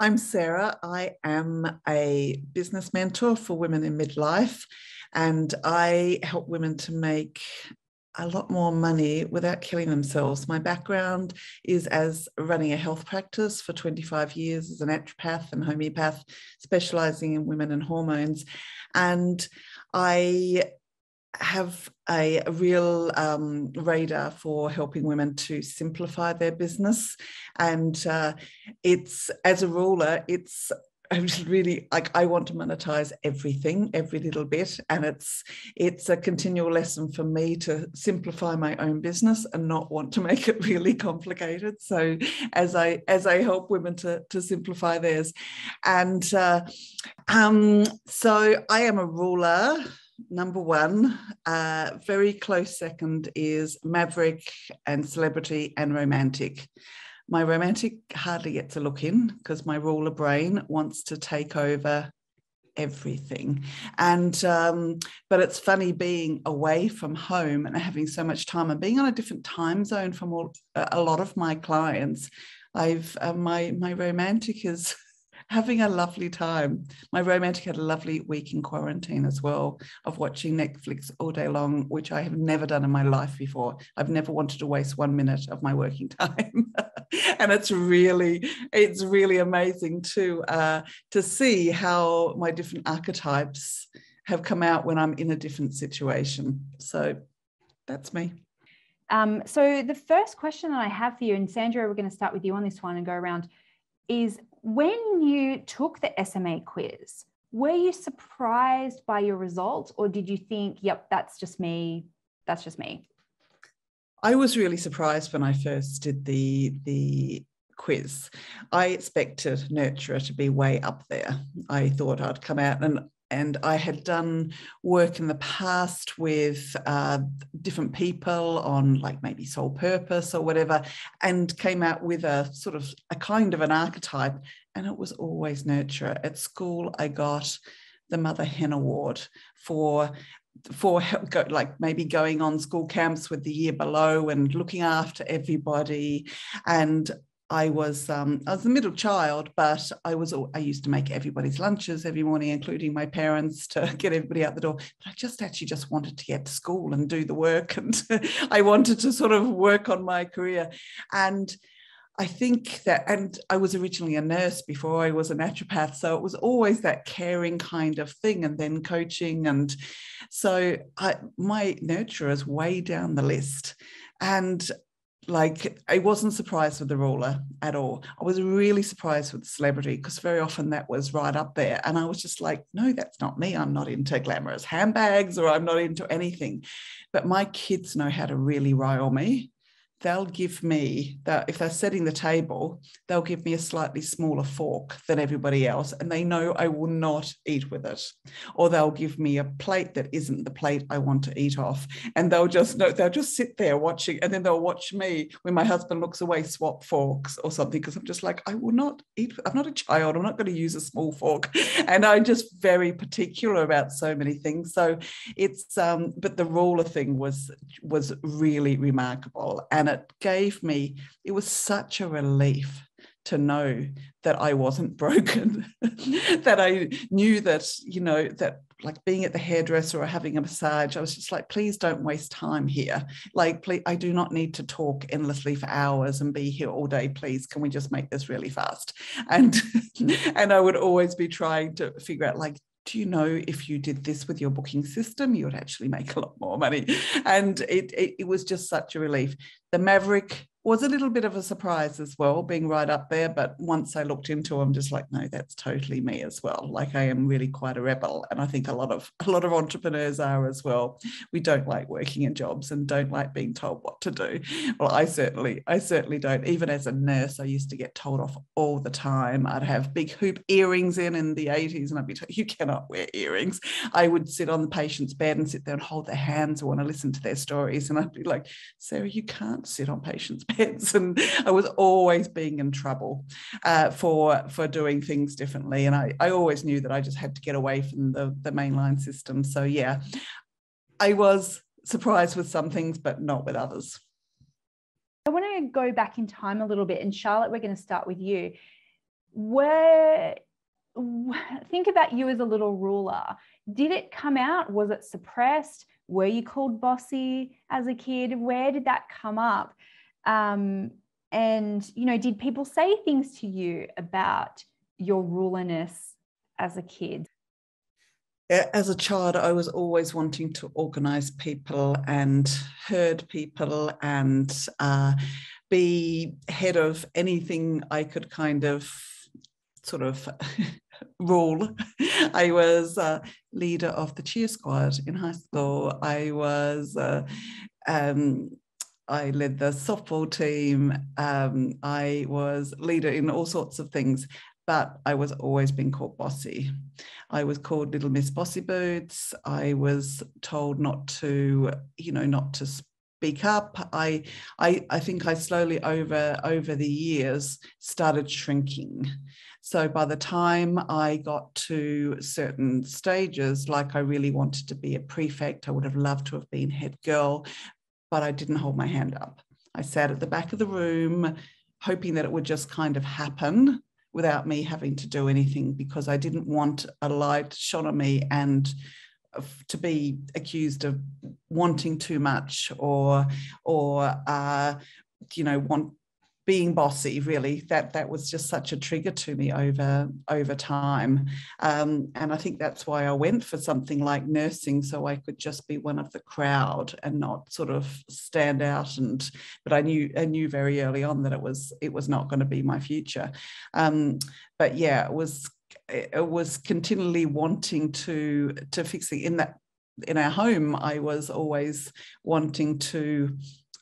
I'm Sarah. I am a business mentor for women in midlife, and I help women to make a lot more money without killing themselves. My background is as running a health practice for 25 years as a naturopath and homeopath, specializing in women and hormones. And I have a, real um, radar for helping women to simplify their business. And uh, it's, as a ruler, it's I really like I want to monetize everything, every little bit. And it's it's a continual lesson for me to simplify my own business and not want to make it really complicated. So as I as I help women to, to simplify theirs. And uh, um, so I am a ruler number one. Uh, very close second is Maverick and Celebrity and Romantic. My romantic hardly gets a look in because my ruler brain wants to take over everything and um, but it's funny being away from home and having so much time and being on a different time zone from all, a lot of my clients i've uh, my my romantic is having a lovely time. My romantic had a lovely week in quarantine as well of watching Netflix all day long, which I have never done in my life before. I've never wanted to waste one minute of my working time. and it's really, it's really amazing to uh, to see how my different archetypes have come out when I'm in a different situation. So that's me. Um, so the first question that I have for you, and Sandra, we're going to start with you on this one and go around, is when you took the SMA quiz, were you surprised by your results or did you think, yep, that's just me, that's just me? I was really surprised when I first did the the quiz. I expected nurturer to be way up there. I thought I'd come out and and I had done work in the past with uh, different people on like maybe soul purpose or whatever, and came out with a sort of a kind of an archetype, and it was always nurture. At school, I got the Mother Hen Award for for like maybe going on school camps with the year below and looking after everybody and I was um, I was a middle child, but I was I used to make everybody's lunches every morning, including my parents, to get everybody out the door. But I just actually just wanted to get to school and do the work, and I wanted to sort of work on my career. And I think that, and I was originally a nurse before I was a naturopath, so it was always that caring kind of thing, and then coaching, and so I, my nurturer is way down the list. And like I wasn't surprised with the ruler at all. I was really surprised with the celebrity because very often that was right up there. And I was just like, no, that's not me. I'm not into glamorous handbags or I'm not into anything. But my kids know how to really rile me they'll give me that if they're setting the table, they'll give me a slightly smaller fork than everybody else, and they know I will not eat with it. Or they'll give me a plate that isn't the plate I want to eat off, and they'll just know they'll just sit there watching, and then they'll watch me when my husband looks away, swap forks or something, because I'm just like I will not eat. I'm not a child. I'm not going to use a small fork, and I'm just very particular about so many things. So it's um, but the ruler thing was was really remarkable and and it gave me, it was such a relief to know that I wasn't broken, that I knew that, you know, that like being at the hairdresser or having a massage, I was just like, please don't waste time here. Like, please, I do not need to talk endlessly for hours and be here all day. Please, can we just make this really fast? And and I would always be trying to figure out like, do you know if you did this with your booking system, you would actually make a lot more money? And it, it, it was just such a relief. The Maverick was a little bit of a surprise as well, being right up there. But once I looked into them, just like, no, that's totally me as well. Like I am really quite a rebel, and I think a lot of a lot of entrepreneurs are as well. We don't like working in jobs and don't like being told what to do. Well, I certainly, I certainly don't. Even as a nurse, I used to get told off all the time. I'd have big hoop earrings in in the 80s, and I'd be told, you cannot wear earrings. I would sit on the patient's bed and sit there and hold their hands and want to listen to their stories, and I'd be like, Sarah, you can't sit on patients' beds and I was always being in trouble uh, for for doing things differently and I, I always knew that I just had to get away from the, the mainline system so yeah I was surprised with some things but not with others I want to go back in time a little bit and Charlotte we're going to start with you where think about you as a little ruler. Did it come out? Was it suppressed? Were you called bossy as a kid? Where did that come up? Um, and you know, did people say things to you about your rulerness as a kid? As a child, I was always wanting to organize people and herd people and uh, be head of anything I could kind of sort of rule. I was leader of the cheer squad in high school. I was, uh, um, I led the softball team. Um, I was leader in all sorts of things, but I was always being called bossy. I was called Little Miss Bossy Boots. I was told not to, you know, not to speak up. I, I, I think I slowly over over the years started shrinking. So by the time I got to certain stages, like I really wanted to be a prefect, I would have loved to have been head girl, but I didn't hold my hand up. I sat at the back of the room, hoping that it would just kind of happen without me having to do anything because I didn't want a light shone on me and to be accused of wanting too much or or uh, you know want being bossy really. That that was just such a trigger to me over over time. Um, and i think that's why i went for something like nursing so i could just be one of the crowd and not sort of stand out and but i knew i knew very early on that it was it was not going to be my future. Um, but yeah it was it was continually wanting to to fix it. In that in our home i was always wanting to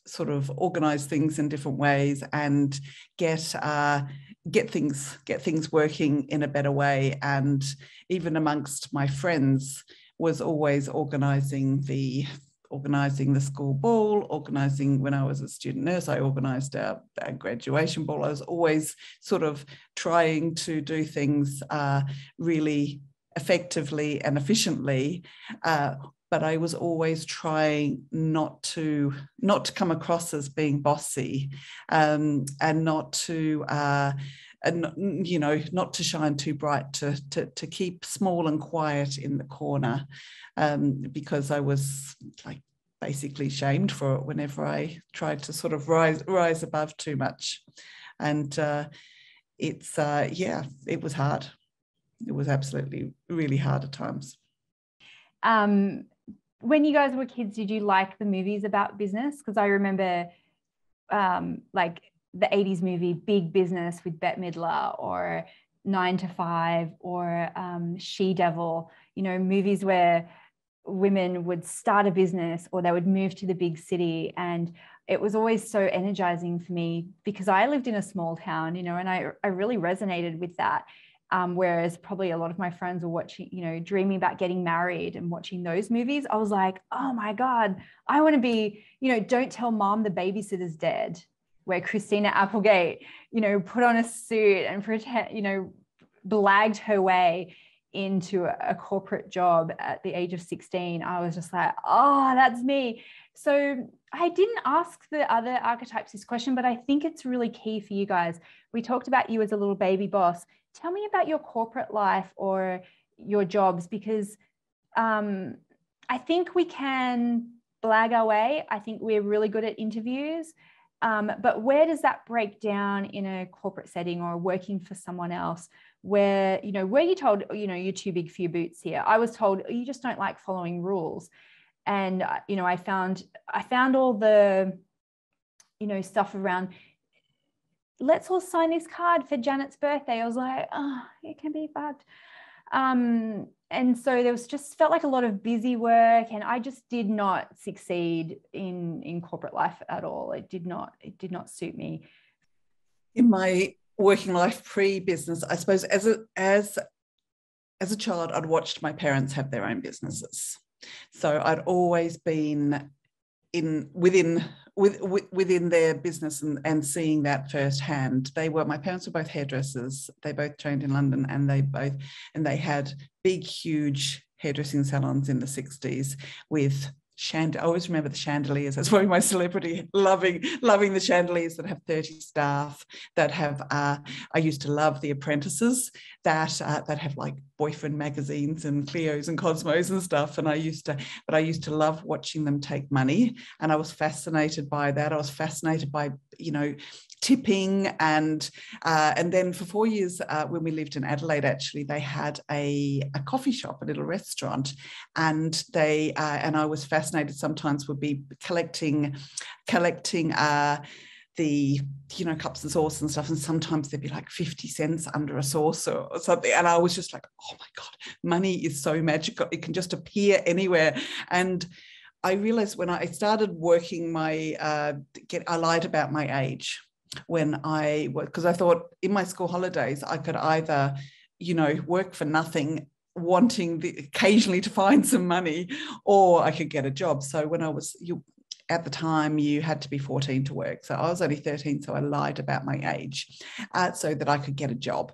sort of organize things in different ways and get uh, get things get things working in a better way. And even amongst my friends was always organizing the organizing the school ball organizing when i was a student nurse i organized our, our graduation ball. I was always sort of trying to do things uh, really effectively and efficiently uh, but I was always trying not to not to come across as being bossy, um, and not to uh, and you know not to shine too bright, to to, to keep small and quiet in the corner, um, because I was like basically shamed for it whenever I tried to sort of rise rise above too much, and uh, it's uh, yeah, it was hard. It was absolutely really hard at times. Um, when you guys were kids, did you like the movies about business? Because I remember um, like the 80s movie Big Business with Bette Midler or Nine to Five or um, She Devil, you know, movies where women would start a business or they would move to the big city. And it was always so energizing for me because I lived in a small town, you know, and I, I really resonated with that. Um, whereas probably a lot of my friends were watching, you know, dreaming about getting married and watching those movies. I was like, oh my God, I want to be, you know, don't tell mom the babysitter's dead, where Christina Applegate, you know, put on a suit and pretend, you know, blagged her way into a corporate job at the age of 16. I was just like, oh, that's me. So I didn't ask the other archetypes this question, but I think it's really key for you guys. We talked about you as a little baby boss tell me about your corporate life or your jobs because um, I think we can blag our way. I think we're really good at interviews. Um, but where does that break down in a corporate setting or working for someone else? Where, you know, were you told, you know, you're too big for your boots here? I was told you just don't like following rules. And, uh, you know, I found, I found all the, you know, stuff around let's all sign this card for Janet's birthday. I was like, oh, it can be bad. Um, and so there was just felt like a lot of busy work and I just did not succeed in in corporate life at all. It did not, it did not suit me. In my working life pre-business, I suppose as a as as a child, I'd watched my parents have their own businesses. So I'd always been in within with, within their business and, and seeing that firsthand. They were my parents were both hairdressers. They both trained in London, and they both and they had big, huge hairdressing salons in the 60s with Chand- I always remember the chandeliers. That's probably my celebrity loving loving the chandeliers that have 30 staff that have uh, I used to love the apprentices that uh, that have like boyfriend magazines and Cleos and Cosmos and stuff and I used to but I used to love watching them take money and I was fascinated by that I was fascinated by you know tipping and uh, and then for four years uh, when we lived in Adelaide actually they had a, a coffee shop a little restaurant and they uh, and I was fascinated sometimes would be collecting collecting uh, the you know cups and sauce and stuff and sometimes there'd be like 50 cents under a sauce or, or, something and i was just like oh my god money is so magical it can just appear anywhere. And i realized when i started working my uh, get i lied about my age when i was, because i thought in my school holidays i could either you know work for nothing wanting the, occasionally to find some money or i could get a job so when i was you at the time you had to be 14 to work. So I was only 13, so I lied about my age uh, so that I could get a job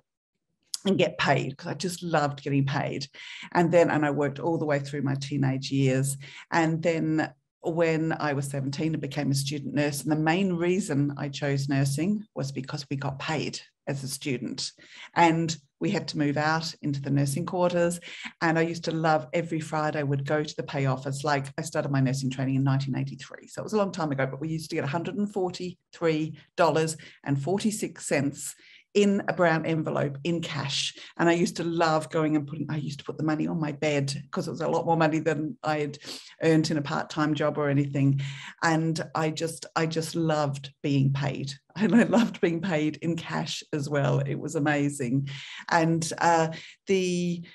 and get paid because I just loved getting paid. And then, and I worked all the way through my teenage years. And then when I was 17, I became a student nurse. And the main reason I chose nursing was because we got paid as a student. And we had to move out into the nursing quarters. And I used to love every Friday would go to the pay office. Like I started my nursing training in 1983. So it was a long time ago, but we used to get $143.46 in a brown envelope in cash. And I used to love going and putting, I used to put the money on my bed because it was a lot more money than I had earned in a part-time job or anything. And I just, I just loved being paid. And I loved being paid in cash as well. It was amazing. And uh, the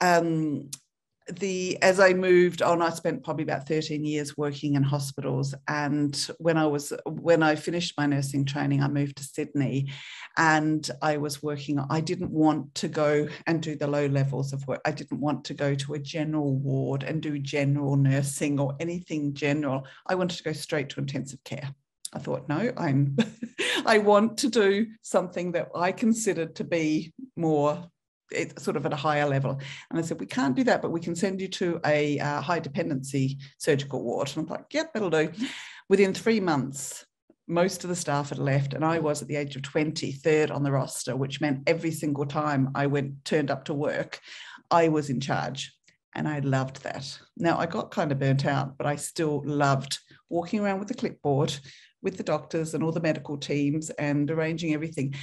um, the as I moved on, I spent probably about 13 years working in hospitals. And when I was when I finished my nursing training, I moved to Sydney and I was working. I didn't want to go and do the low levels of work. I didn't want to go to a general ward and do general nursing or anything general. I wanted to go straight to intensive care. I thought, no, I'm I want to do something that I considered to be more it's sort of at a higher level. And I said, we can't do that, but we can send you to a uh, high dependency surgical ward. And I'm like, yep, that'll do. Within three months, most of the staff had left, and I was at the age of 20, third on the roster, which meant every single time I went turned up to work, I was in charge. And I loved that. Now I got kind of burnt out, but I still loved walking around with the clipboard with the doctors and all the medical teams and arranging everything.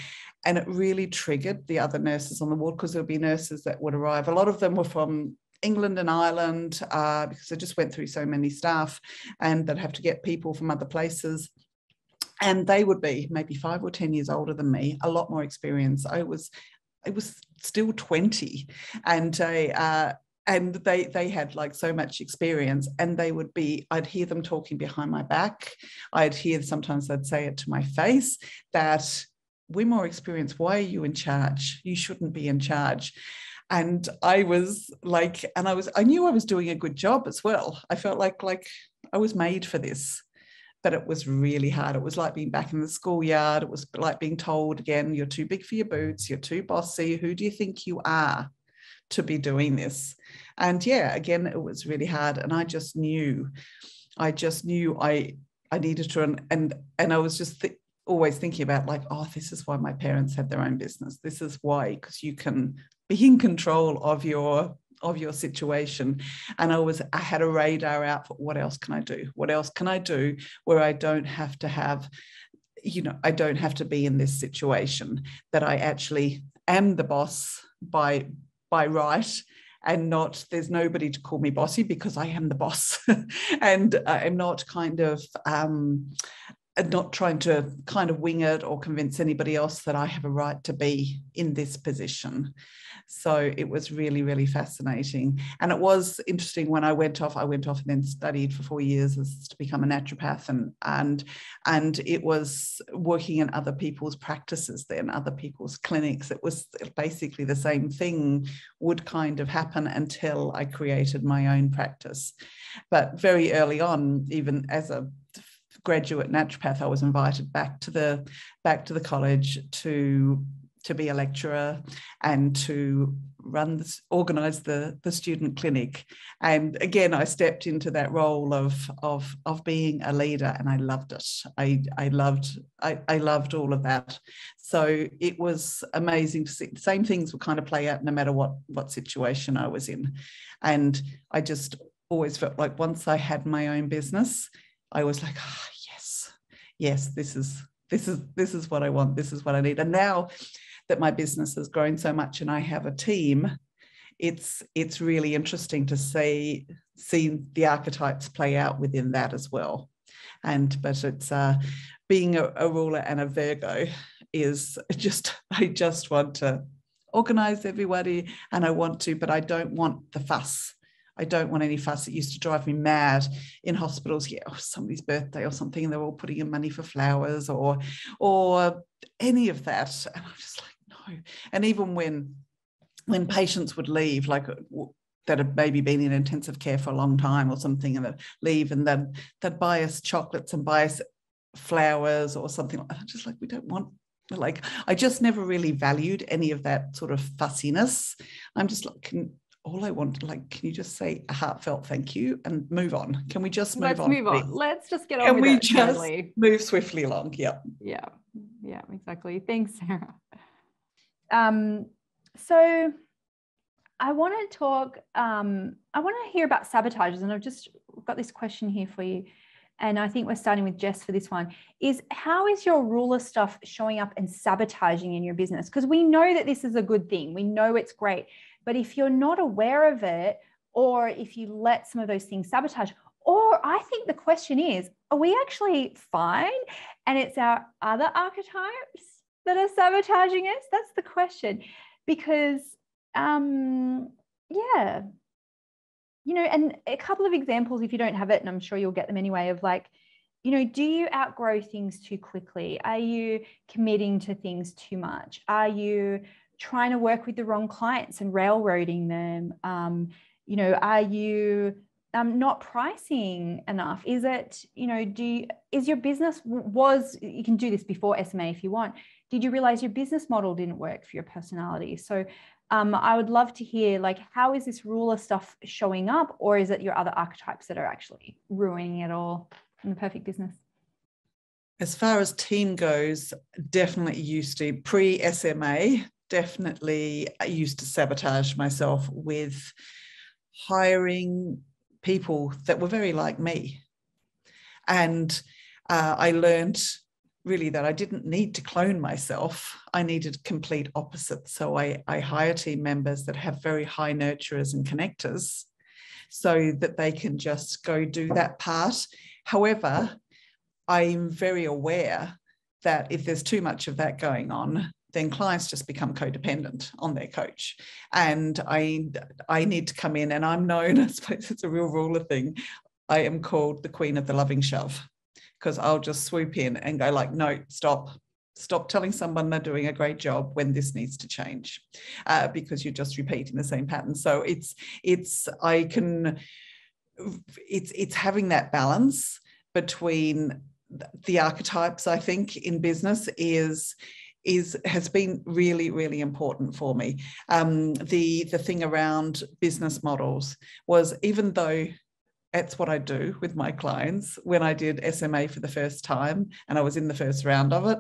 And it really triggered the other nurses on the ward because there would be nurses that would arrive. A lot of them were from England and Ireland uh, because they just went through so many staff and they'd have to get people from other places. And they would be maybe five or 10 years older than me, a lot more experience. I was, I was still 20 and I, uh, and they they had like so much experience and they would be i'd hear them talking behind my back i'd hear sometimes they'd say it to my face that we're more experienced. Why are you in charge? You shouldn't be in charge. And i was like and i was i knew i was doing a good job as well. I felt like like i was made for this but it was really hard. It was like being back in the schoolyard. It was like being told again you're too big for your boots. You're too bossy. Who do you think you are to be doing this. And yeah, again, it was really hard. And I just knew, I just knew I I needed to, and and, and I was just th- always thinking about like, oh, this is why my parents had their own business. This is why, because you can be in control of your of your situation. And i was i had a radar out for what else can i do? What else can i do where i don't have to have you know i don't have to be in this situation? That i actually am the boss by by right and not there's nobody to call me bossy because I am the boss. And I'm not kind of um, not trying to kind of wing it or convince anybody else that I have a right to be in this position. So it was really, really fascinating. And it was interesting when I went off, I went off and then studied for four years as to become a naturopath and and and it was working in other people's practices then, other people's clinics. It was basically the same thing would kind of happen until I created my own practice. But very early on, even as a graduate naturopath, I was invited back to the back to the college to to be a lecturer and to run this, organize the, the student clinic. And again, I stepped into that role of, of, of being a leader and I loved it. I, I loved, I, I loved all of that. So it was amazing to see the same things would kind of play out no matter what, what situation I was in. And I just always felt like once I had my own business, I was like, oh, yes, yes, this is this is this is what I want. This is what I need. And now that my business has grown so much and I have a team, it's it's really interesting to see see the archetypes play out within that as well. And but it's uh, being a, a ruler and a Virgo is just I just want to organize everybody and I want to, but I don't want the fuss. I don't want any fuss. It used to drive me mad in hospitals. Yeah, oh, somebody's birthday or something, and they're all putting in money for flowers or or any of that. And I'm just like, no. And even when when patients would leave, like uh, that had maybe been in intensive care for a long time or something, and they'd leave and then they'd buy us chocolates and buy us flowers or something I'm Just like we don't want like I just never really valued any of that sort of fussiness. I'm just like, can, all I want, like, can you just say a heartfelt thank you and move on? Can we just move Let's on? Let's move on. Let's just get on. Can we just move swiftly along? Yeah. Yeah. Yeah. Exactly. Thanks, Sarah. Um. So, I want to talk. Um. I want to hear about sabotages, and I've just got this question here for you. And I think we're starting with Jess for this one. Is how is your ruler stuff showing up and sabotaging in your business? Because we know that this is a good thing. We know it's great but if you're not aware of it, or if you let some of those things sabotage, or I think the question is, are we actually fine? And it's our other archetypes that are sabotaging us? That's the question. Because, um, yeah, you know, and a couple of examples, if you don't have it, and I'm sure you'll get them anyway, of like, you know, do you outgrow things too quickly? Are you committing to things too much? Are you trying to work with the wrong clients and railroading them? Um, you know, are you um, not pricing enough? Is it, you know, do you, is your business was, you can do this before SMA if you want. Did you realize your business model didn't work for your personality? So um, I would love to hear like, how is this ruler stuff showing up? Or is it your other archetypes that are actually ruining it all in the perfect business? As far as team goes, definitely used to pre SMA definitely used to sabotage myself with hiring people that were very like me. And uh, I learned really that I didn't need to clone myself. I needed complete opposite. So I, I hire team members that have very high nurturers and connectors so that they can just go do that part. However, I'm very aware that if there's too much of that going on, then clients just become codependent on their coach. And I I need to come in and I'm known, I suppose it's a real ruler thing. I am called the queen of the loving shove because I'll just swoop in and go like, no, stop. Stop telling someone they're doing a great job when this needs to change, uh, because you're just repeating the same pattern. So it's it's I can it's it's having that balance between the archetypes. I think in business is is has been really really important for me um, the the thing around business models was even though that's what I do with my clients. When I did SMA for the first time and I was in the first round of it,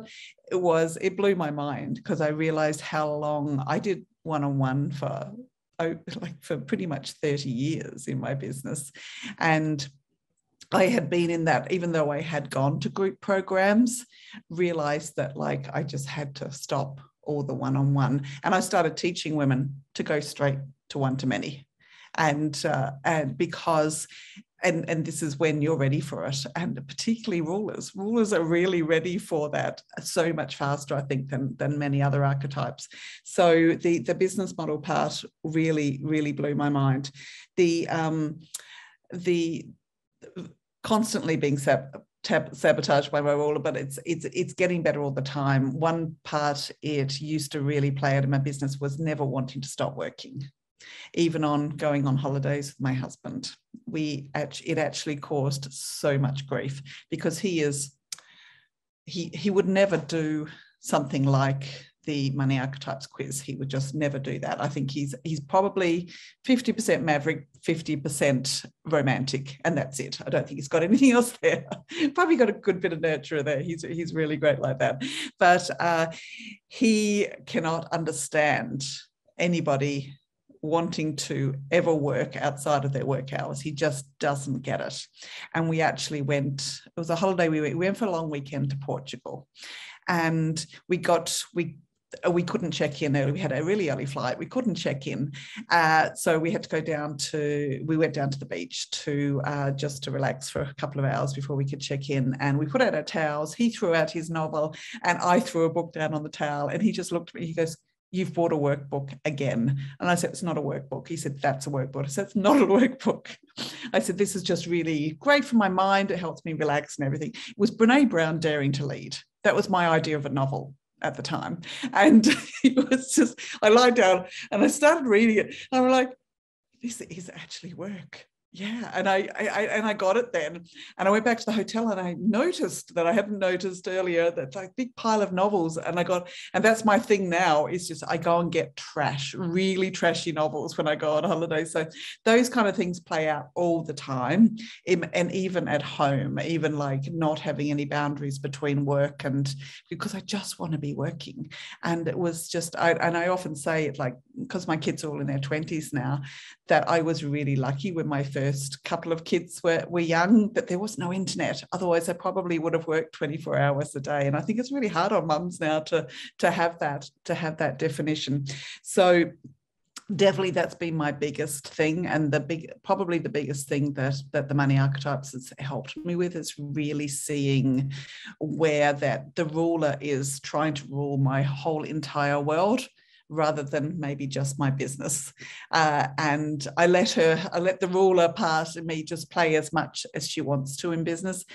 it was, it blew my mind because I realized how long I did one on one for oh, like for pretty much 30 years in my business. And I had been in that, even though I had gone to group programs, realized that like I just had to stop all the one on one. And I started teaching women to go straight to one to many. And, uh, and because and and this is when you're ready for it and particularly rulers rulers are really ready for that so much faster i think than than many other archetypes so the the business model part really really blew my mind the um the constantly being sab- tab- sabotaged by my ruler, but it's it's it's getting better all the time. One part it used to really play out in my business was never wanting to stop working, even on going on holidays with my husband. We it actually caused so much grief because he is he he would never do something like the money archetypes quiz. He would just never do that. I think he's he's probably 50% maverick, 50% romantic, and that's it. I don't think he's got anything else there. probably got a good bit of nurture there. He's he's really great like that. But uh, he cannot understand anybody wanting to ever work outside of their work hours. He just doesn't get it. And we actually went, it was a holiday, we went, we went for a long weekend to Portugal. And we got, we we couldn't check in early. We had a really early flight. We couldn't check in, uh, so we had to go down to. We went down to the beach to uh, just to relax for a couple of hours before we could check in. And we put out our towels. He threw out his novel, and I threw a book down on the towel. And he just looked at me. He goes, you've bought a workbook again. And I said, it's not a workbook. He said, that's a workbook. I said, it's not a workbook. I said, this is just really great for my mind. It helps me relax and everything. It was Brene Brown daring to lead. That was my idea of a novel at the time. And it was just, I lied down and I started reading it. And I'm like, this is actually work yeah and I, I, and i got it then. And i went back to the hotel and i noticed that i hadn't noticed earlier that like big pile of novels. And i got and that's my thing now is just i go and get trash really trashy novels when i go on holiday. So those kind of things play out all the time and even at home even like not having any boundaries between work and because i just want to be working. And it was just i and i often say it like because my kids are all in their 20s now that i was really lucky when my first couple of kids were, were young, but there was no internet. Otherwise, I probably would have worked 24 hours a day. And I think it's really hard on mums now to, to have that, to have that definition. So definitely that's been my biggest thing and the big probably the biggest thing that that the money archetypes has helped me with is really seeing where that the ruler is trying to rule my whole entire world rather than maybe just my business. Uh, and I let her, I let the ruler part of me just play as much as she wants to in business.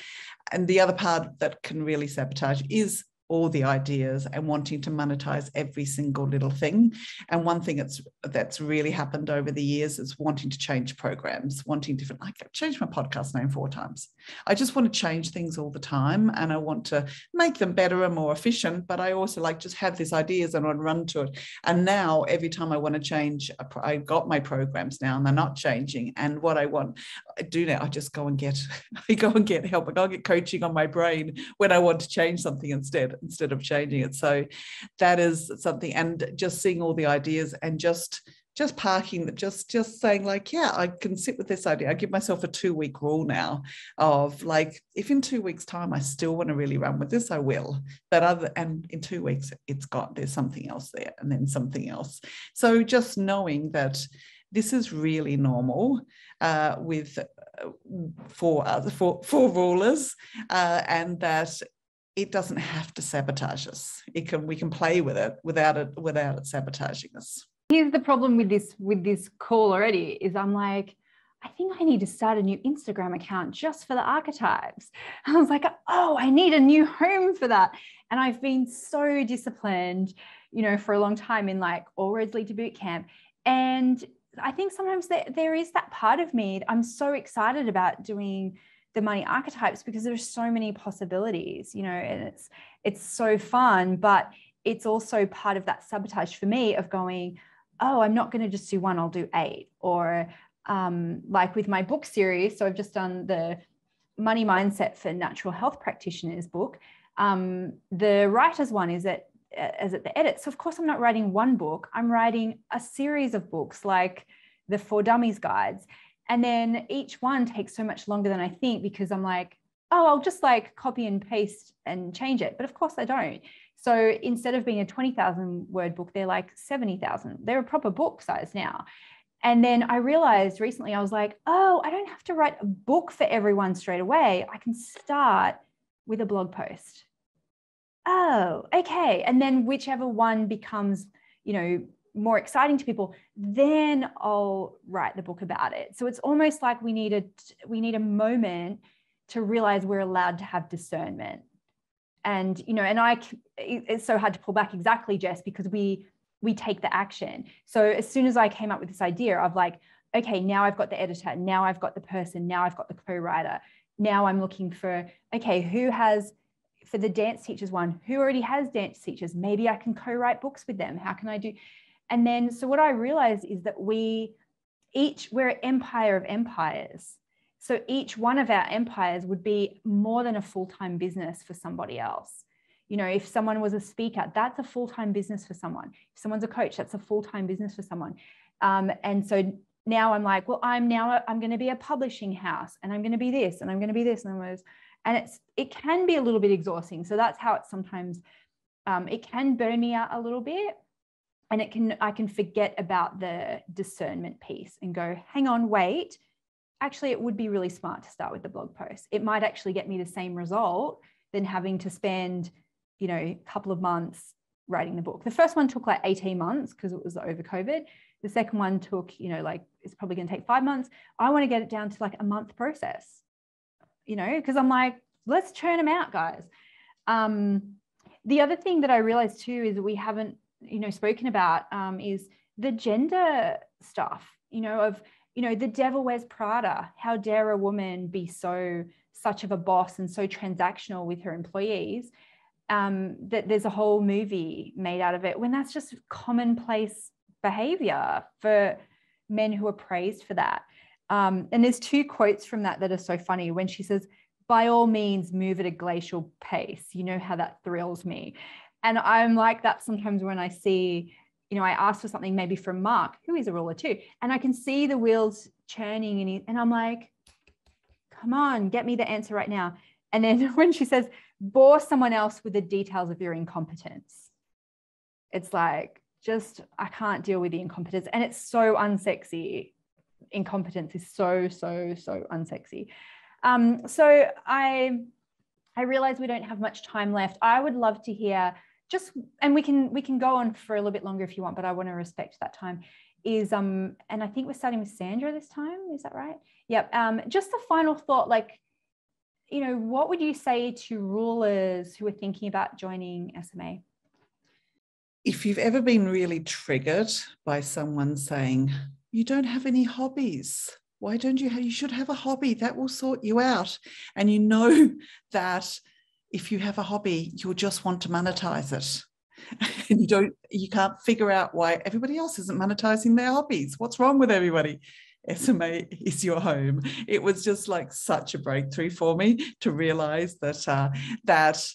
And the other part that can really sabotage is all the ideas and wanting to monetize every single little thing. And one thing that's that's really happened over the years is wanting to change programs, wanting different. I changed my podcast name four times. I just want to change things all the time, and I want to make them better and more efficient. But I also like just have these ideas and I run to it. And now every time I want to change, I've got my programs now, and they're not changing. And what I want, I do now, I just go and get, I go and get help. I go and get coaching on my brain when I want to change something instead instead of changing it. So that is something, and just seeing all the ideas and just just parking that just just saying like yeah i can sit with this idea. I give myself a two week rule now of like if in two weeks time i still want to really run with this i will. But other and in two weeks it's got there's something else there and then something else. So just knowing that this is really normal uh, with uh, for other for for rulers uh, and that it doesn't have to sabotage us. It can we can play with it without it without it sabotaging us. Here's the problem with this with this call already is I'm like, I think I need to start a new Instagram account just for the archetypes. And I was like, oh, I need a new home for that. And I've been so disciplined, you know, for a long time in like all roads lead to boot camp. And I think sometimes there, there is that part of me. I'm so excited about doing the money archetypes because there's so many possibilities you know and it's it's so fun but it's also part of that sabotage for me of going oh i'm not going to just do one i'll do eight or um, like with my book series so i've just done the money mindset for natural health practitioners book. Um, the writers one is at as at the edit. So of course i'm not writing one book i'm writing a series of books like the For Dummies guides and then each one takes so much longer than I think because I'm like, oh, I'll just like copy and paste and change it. But of course I don't. So instead of being a 20,000 word book, they're like 70,000. They're a proper book size now. And then I realized recently, I was like, oh, I don't have to write a book for everyone straight away. I can start with a blog post. Oh, okay. And then whichever one becomes, you know, more exciting to people then i'll write the book about it so it's almost like we need a we need a moment to realize we're allowed to have discernment and you know and i it's so hard to pull back exactly jess because we we take the action so as soon as i came up with this idea of like okay now i've got the editor now i've got the person now i've got the co-writer now i'm looking for okay who has for the dance teachers one, who already has dance teachers? Maybe I can co-write books with them. How can I do? And then, so what I realized is that we each, we're an empire of empires. So each one of our empires would be more than a full time business for somebody else. You know, if someone was a speaker, that's a full time business for someone. If someone's a coach, that's a full time business for someone. Um, and so now I'm like, well, I'm now I'm going to be a publishing house, and I'm going to be this, and I'm going to be this, and I'm and it's it can be a little bit exhausting. So that's how it sometimes um, it can burn me out a little bit, and it can I can forget about the discernment piece and go, hang on, wait. Actually it would be really smart to start with the blog post. It might actually get me the same result than having to spend you know a couple of months writing the book. The first one took like 18 months because it was over covid. The second one took you know like it's probably going to take five months. I want to get it down to like a month process you know because i'm like let's churn them out guys. Um, the other thing that i realized too is we haven't you know spoken about um, is the gender stuff you know of you know, the devil wears Prada. How dare a woman be so such of a boss and so transactional with her employees um, that there's a whole movie made out of it when that's just commonplace behavior for men who are praised for that. Um, and there's two quotes from that that are so funny when she says, by all means, move at a glacial pace. You know how that thrills me. And I'm like that sometimes when I see you know, I ask for something maybe from Mark, who is a ruler too, and I can see the wheels churning, and, he, and I'm like, come on, get me the answer right now. And then when she says, bore someone else with the details of your incompetence, it's like, just, I can't deal with the incompetence. And it's so unsexy. Incompetence is so, so, so unsexy. Um, so I, I realize we don't have much time left. I would love to hear just and we can we can go on for a little bit longer if you want but i want to respect that time is um and i think we're starting with sandra this time is that right? Yep um just a final thought like you know what would you say to rulers who are thinking about joining sma if you've ever been really triggered by someone saying you don't have any hobbies. Why don't you have you should have a hobby that will sort you out. And you know that if you have a hobby, you'll just want to monetize it. and you don't, you can't figure out why everybody else isn't monetizing their hobbies. What's wrong with everybody? SMA is your home. It was just like such a breakthrough for me to realize that uh, that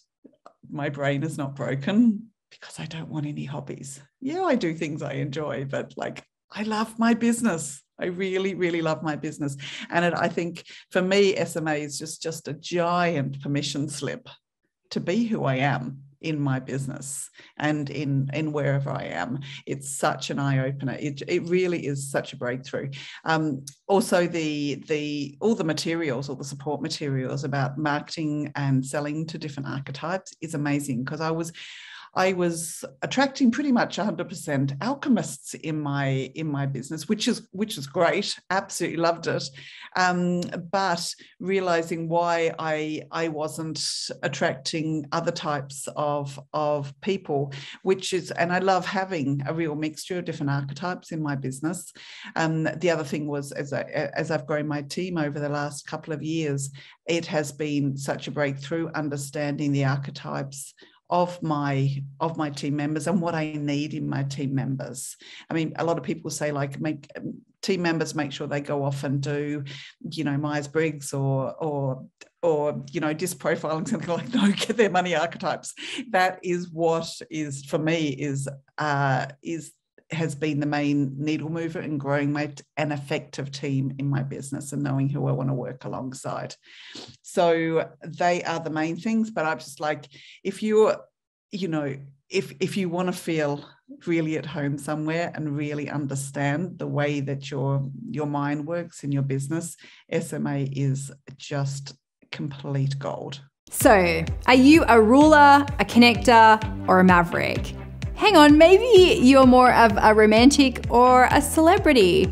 my brain is not broken because I don't want any hobbies. Yeah, I do things I enjoy, but like I love my business. I really, really love my business, and it, I think for me, SMA is just just a giant permission slip to be who I am in my business and in in wherever I am. It's such an eye opener. It, it really is such a breakthrough. Um, also, the the all the materials, all the support materials about marketing and selling to different archetypes is amazing because I was I was attracting pretty much 100% alchemists in my in my business, which is which is great. Absolutely loved it, um, but realizing why I I wasn't attracting other types of of people, which is and I love having a real mixture of different archetypes in my business. Um, the other thing was as I as I've grown my team over the last couple of years, it has been such a breakthrough understanding the archetypes of my of my team members and what I need in my team members. I mean, a lot of people say like make team members make sure they go off and do, you know, Myers Briggs or or or you know disc profiling something like no get their money archetypes. That is what is for me is uh, is has been the main needle mover in growing my an effective team in my business and knowing who I want to work alongside. So they are the main things. But I'm just like, if you're, you know, if if you want to feel really at home somewhere and really understand the way that your your mind works in your business, SMA is just complete gold. So, are you a ruler, a connector, or a maverick? Hang on, maybe you're more of a romantic or a celebrity.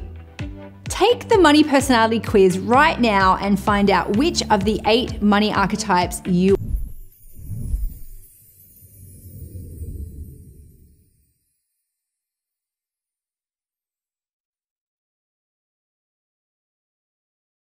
Take the money personality quiz right now and find out which of the eight money archetypes you